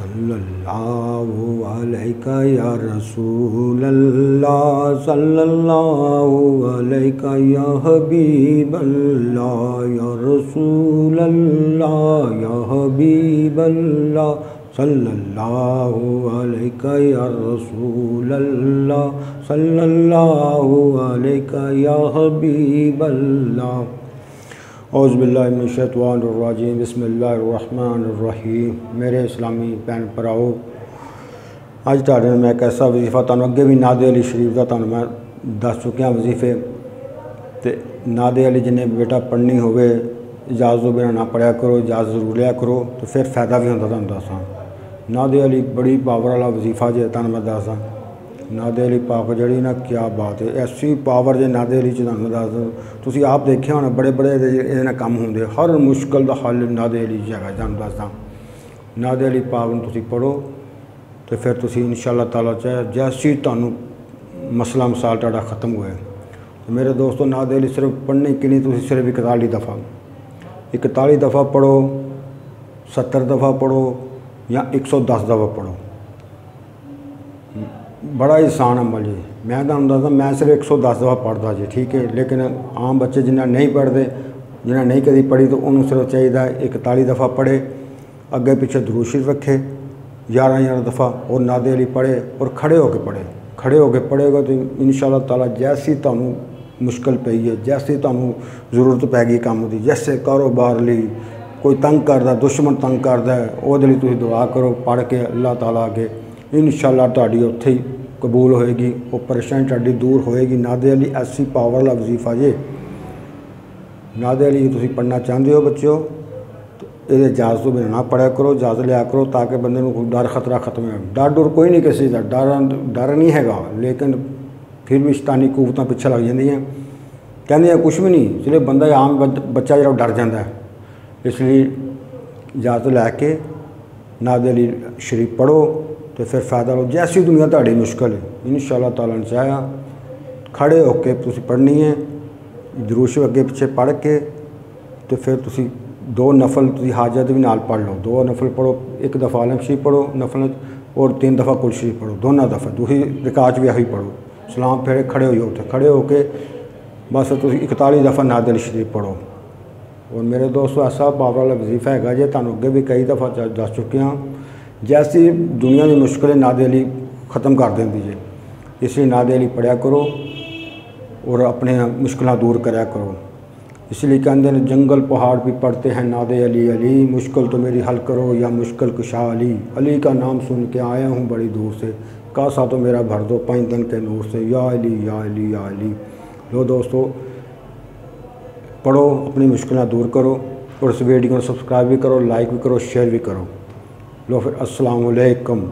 صلى الله عليك يا رسول الله. صلى الله عليك يا حبيب الله. يا رسول الله يا حبيب الله. صلى الله عليك يا رسول الله. صلى الله عليك يا حبيب الله. औज़बिल्लिमिनशैतवानरजीम बसमीम मेरे इस्लामी भैन भराओ ਅੱਜ ਤੁਹਾਡੇ ਨਾਲ ਮੈਂ ਇੱਕ ਐਸਾ ਵਜ਼ੀਫਾ ਤੁਹਾਨੂੰ ਅੱਗੇ ਵੀ ਨਾਦੇ ਅਲੀ ਸ਼ਰੀਫ ਦਾ ਤੁਹਾਨੂੰ ਮੈਂ ਦੱਸ ਚੁੱਕਿਆ ਵਜ਼ੀਫੇ ਤੇ ਨਾਦੇ ਅਲੀ ਜਿੰਨੇ ਬੇਟਾ ਪੜ੍ਹਨੀ ਹੋਵੇ ਇਜਾਜ਼ਤ ਤੋਂ ਬਿਨਾਂ ਨਾ ਪੜਿਆ ਕਰੋ ਇਜਾਜ਼ਤ ਜ਼ਰੂਰ ਲਿਆ ਕਰੋ ਤੇ ਫਿਰ ਫਾਇਦਾ ਵੀ ਹੁੰਦਾ ਤੁਹਾਨੂੰ ਦੱਸਾਂ ਨਾਦੇ ਅਲੀ ਬੜੀ ਪਾਵਰ ਵਾਲਾ ਵਜ਼ੀਫਾ ਜੇ ਤੁਹਾਨੂੰ ਮੈਂ ਦੱਸਦਾ ਨਾਦੇ ਅਲੀ ਪਾਵਰ ਜਿਹੜੀ ਨਾ ਕੀ ਬਾਤ ਹੈ। ਐਸੀ ਪਾਵਰ ਜੇ ਨਾਦੇ ਅਲੀ ਚ ਤੁਹਾਨੂੰ ਦੱਸ ਤੁਸੀਂ ਆਪ ਦੇਖਿਆ ਹੋਣਾ, ਬੜੇ ਬੜੇ ਇਹਦੇ ਨਾਲ ਕੰਮ ਹੁੰਦੇ ਹਰ ਮੁਸ਼ਕਲ ਦਾ ਹੱਲ ਨਾਦੇ ਅਲੀ ਜਗ੍ਹਾ ਤੁਹਾਨੂੰ ਦੱਸਦਾ ਨਾਦੇ ਅਲੀ ਪਾਕ ਨੂੰ ਤੁਸੀਂ ਪੜੋ ਤੇ ਫਿਰ ਤੁਸੀਂ ਇਨਸ਼ਾਅੱਲਾ ਤਾਲਾ ਚਾਹ ਜੈਸੀ ਤੁਹਾਨੂੰ ਮਸਲਾ ਮਸਾਲ ਤੁਹਾਡਾ ਖਤਮ ਹੋਇਆ। ਮੇਰੇ ਦੋਸਤੋ, ਨਾਦੇ ਅਲੀ ਸਿਰਫ ਪੜ੍ਹਨੀ ਕਿੰਨੀ ਤੁਸੀਂ ਸਿਰਫ 41 ਦਫਾ। 41 ਦਫਾ ਪੜੋ 70 ਦਫਾ ਪੜੋ ਜਾਂ 110 ਦਫਾ ਪੜੋ ਬੜਾ ਹੀ ਆਸਾਨ ਅਮਲ ਜੀ। ਮੈਂ ਤੁਹਾਨੂੰ ਦੱਸਦਾ, ਮੈਂ ਸਿਰਫ 110 ਦਫਾ ਪੜਦਾ ਜੀ, ਠੀਕ ਹੈ। ਲੇਕਿਨ ਆਮ ਬੱਚੇ ਜਿਨ੍ਹਾਂ ਨਹੀਂ ਪੜਦੇ ਜਿਨ੍ਹਾਂ ਨਹੀਂ ਕਦੀ ਪੜੀ ਤਾਂ ਉਹਨੂੰ ਸਿਰਫ ਚਾਹੀਦਾ 41 ਦਫਾ ਪੜੇ ਅੱਗੇ ਪਿੱਛੇ ਦਰੂਦ ਰੱਖੇ 11 11 ਦਫਾ ਔਰ ਨਾਦੇ ਅਲੀ ਪੜੇ ਔਰ ਖੜੇ ਹੋ ਕੇ ਪੜੇ ਖੜੇ ਹੋ ਕੇ ਪੜੇਗਾ ਤੇ ਇਨਸ਼ਾਅੱਲਾ ਤਾਲਾ ਜੈਸੀ ਤੁਹਾਨੂੰ ਮੁਸ਼ਕਲ ਪਈ ਹੈ, ਜੈਸੀ ਤੁਹਾਨੂੰ ਜ਼ਰੂਰਤ ਪੈ ਗਈ ਕੰਮ ਦੀ, ਜੈਸੇ ਕਾਰੋਬਾਰ ਲਈ ਕੋਈ ਤੰਗ ਕਰਦਾ, ਦੁਸ਼ਮਣ ਤੰਗ ਕਰਦਾ ਉਹਦੇ ਲਈ ਤੁਸੀਂ ਦੁਆ ਕਰੋ ਪੜ ਕੇ ਅੱਲਾਹ ਤਾਲਾ ਅੱਗੇ ਇਨਸ਼ਾਅੱਲਾ ਤੁਹਾਡੀ ਉੱਥੇ ਹੀ ਕਬੂਲ ਹੋਏਗੀ, ਉਹ ਪਰੇਸ਼ਾਨੀ ਤੁਹਾਡੀ ਦੂਰ ਹੋਏਗੀ। ਨਾਦੇ ਅਲੀ ਐਸੀ ਪਾਵਰ ਵਾਲਾ ਵਜ਼ੀਫਾ ਜੇ, ਨਾਦੇ ਅਲੀ ਤੁਸੀਂ ਪੜਨਾ ਚਾਹੁੰਦੇ ਹੋ ਬੱਚਿਓ ਇਹਦੇ ਇਜਾਜ਼ਤ ਤੋਂ ਬਿਨਾਂ ਨਾ ਪੜਿਆ ਕਰੋ, ਇਜਾਜ਼ਤ ਲਿਆ ਕਰੋ ਤਾਂ ਕਿ ਬੰਦੇ ਨੂੰ ਕੋਈ ਡਰ ਖਤਰਾ ਖਤਮ ਹੋਵੇ। ਡਰ ਡਰ ਕੋਈ ਨਹੀਂ ਕਿਸੇ ਦਾ, ਡਰ ਡਰ ਨਹੀਂ ਹੈਗਾ। ਲੇਕਿਨ ਫਿਰ ਵੀ ਸ਼ਤਾਨੀ ਕੂਵਤਾਂ ਪਿੱਛੇ ਲੱਗ ਜਾਂਦੀਆਂ। ਕਹਿੰਦੀਆਂ ਕੁਝ ਵੀ ਨਹੀਂ, ਜਿਹੜੇ ਬੰਦਾ ਆਮ ਬੱਚਾ ਜਿਹੜਾ ਡਰ ਜਾਂਦਾ ਹੈ। ਇਸ ਲਈ ਇਜਾਜ਼ਤ ਲੈ ਕੇ ਨਾਦੇ ਅਲੀ ਸ਼ਰੀਫ ਪੜੋ ਤੇ ਫਿਰ ਫਾਇਦਾ ਲਓ ਜੈਸੀ ਦੁਨੀਆ ਤੁਹਾਡੀ ਮੁਸ਼ਕਲ ਹੈ। ਇਨਸ਼ਾਅੱਲਾ ਤਾਲਾ ਨੇ ਚਾਹਿਆ। ਖੜੇ ਹੋ ਕੇ ਤੁਸੀਂ ਪੜ੍ਹਨੀ ਹੈ। ਦਰੂਸ਼ ਅੱਗੇ ਪਿੱਛੇ ਪੜ੍ਹ ਕੇ ਤੇ ਫਿਰ ਤੁਸੀਂ ਦੋ ਨਫਲ ਤੁਸੀਂ ਹਾਜਤ ਵੀ ਨਾਲ ਪੜ੍ਹ ਲਓ। ਦੋ ਨਫਲ ਪੜੋ ਇੱਕ ਦਫਾ ਆਲਮ ਸ਼ਰੀਫ ਪੜੋ ਨਫਲ ਔਰ ਤਿੰਨ ਦਫਾ ਕੁਲ ਸ਼ਰੀਫ ਪੜੋ ਦੋਨਾਂ ਦਫਾ, ਤੁਸੀਂ ਰਿਕਾਜ ਵੀ ਆਹੀ ਪੜੋ ਸਲਾਮ ਫੇਰੇ ਖੜੇ ਹੋਈਓ ਉੱਥੇ। ਖੜੇ ਹੋ ਕੇ ਬਸ ਤੁਸੀਂ 41 ਦਫਾ ਨਾਦਲ ਸ਼ਰੀਫ ਪੜੋ ਔਰ ਮੇਰੇ ਦੋਸਤੋ ਐਸਾ ਬਾਬਰ ਵਾਲਾ ਵਜ਼ੀਫਾ ਹੈਗਾ, ਜੇ ਤੁਹਾਨੂੰ ਅੱਗੇ ਵੀ ਕਈ ਦਫਾ ਦੱਸ ਚੁੱਕੇ जैसी दुनिया की मुश्किलें नादे अली ख़त्म कर दें दीजिए इसलिए नादे अली पढ़िया करो और अपने मुश्किल दूर कराया करो। इसलिए कहते हैं जंगल पहाड़ भी पढ़ते हैं, नादे अली अली, मुश्किल तो मेरी हल करो या मुश्किल कुशा अली। अली का नाम सुन के आया हूँ बड़ी दूर से। कासा तो मेरा भर दो पाँच दिन के नूर से। या अली या अली या अली। लो दोस्तों, पढ़ो, अपनी मुश्किलें दूर करो और इस वीडियो को सब्सक्राइब भी करो लाइक भी करो शेयर भी करो। ਲੋ ਫਿਰ ਅਸਲਾਮ ਅਲੈਕਮ